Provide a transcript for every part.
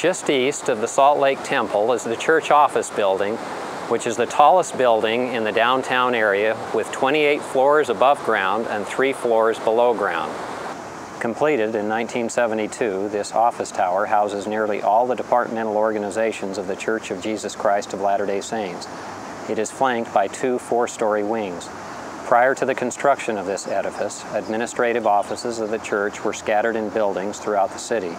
Just east of the Salt Lake Temple is the church office building, which is the tallest building in the downtown area with 28 floors above ground and three floors below ground. Completed in 1972, this office tower houses nearly all the departmental organizations of the Church of Jesus Christ of Latter-day Saints. It is flanked by two four-story wings. Prior to the construction of this edifice, administrative offices of the church were scattered in buildings throughout the city.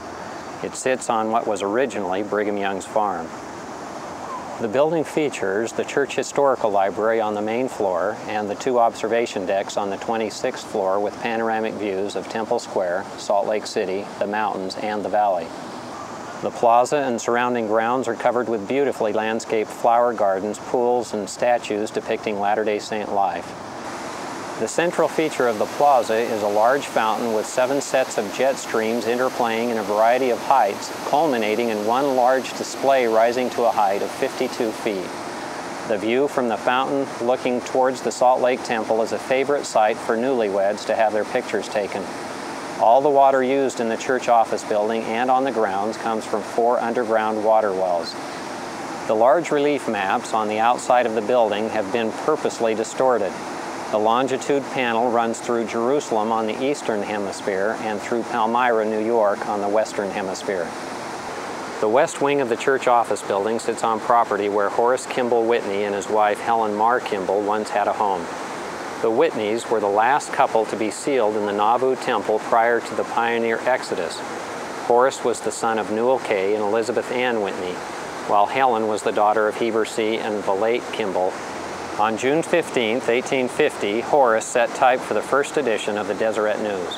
It sits on what was originally Brigham Young's farm. The building features the church historical library on the main floor and the two observation decks on the 26th floor with panoramic views of Temple Square, Salt Lake City, the mountains, and the valley. The plaza and surrounding grounds are covered with beautifully landscaped flower gardens, pools, and statues depicting Latter-day Saint life. The central feature of the plaza is a large fountain with seven sets of jet streams interplaying in a variety of heights, culminating in one large display rising to a height of 52 feet. The view from the fountain looking towards the Salt Lake Temple is a favorite site for newlyweds to have their pictures taken. All the water used in the church office building and on the grounds comes from four underground water wells. The large relief maps on the outside of the building have been purposely distorted. The longitude panel runs through Jerusalem on the eastern hemisphere and through Palmyra, New York on the western hemisphere. The west wing of the church office building sits on property where Horace Kimball Whitney and his wife Helen Mar Kimball once had a home. The Whitneys were the last couple to be sealed in the Nauvoo Temple prior to the pioneer exodus. Horace was the son of Newel K. and Elizabeth Ann Whitney, while Helen was the daughter of Heber C. and Vilate Kimball on June 15, 1850, Horace set type for the first edition of the Deseret News.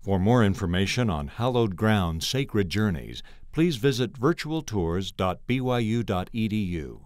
For more information on hallowed ground sacred journeys, please visit virtualtours.byu.edu.